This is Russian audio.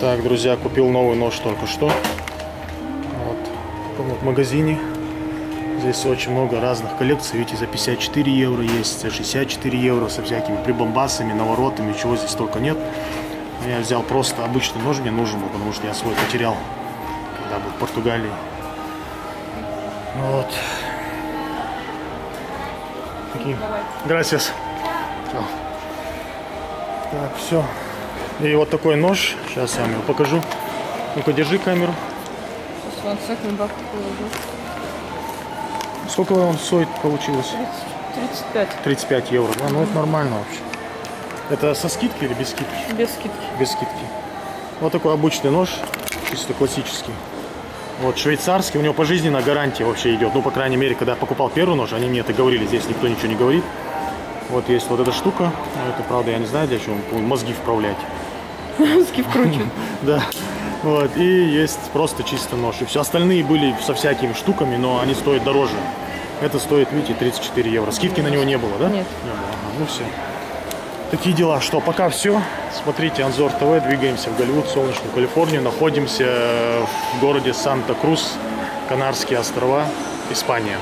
Так, друзья, купил новый нож только что. Вот, в магазине. Здесь очень много разных коллекций. Видите, за 54 евро есть, за 64 евро со всякими прибамбасами, наворотами, чего здесь только нет. Я взял просто обычный нож, мне нужен был, потому что я свой потерял, когда был в Португалии. Вот. Такие. Gracias. Так, все. И вот такой нож. Сейчас я вам его покажу. Ну-ка, держи камеру. Сколько он стоит получилось? 35. 35 евро. Да, ну это нормально вообще. Это со скидки или без скидки? Без скидки. Без скидки. Вот такой обычный нож, чисто классический. Вот швейцарский, у него пожизненная гарантия вообще идет. Ну, по крайней мере, когда я покупал первый нож, они мне это говорили, здесь никто ничего не говорит. Вот есть вот эта штука. Ну, это, правда, я не знаю, для чего. Мозги вправлять. Мозги вкручивают. Да. Вот. И есть просто чисто нож. И все остальные были со всякими штуками, но они стоят дороже. Это стоит, видите, 34 евро. Скидки на него не было, да? Нет. Не было. Ага, ну все. Такие дела. Что, пока все. Смотрите Анзор ТВ. Двигаемся в Голливуд, солнечную Калифорнию. Находимся в городе Санта-Крус, Канарские острова, Испания.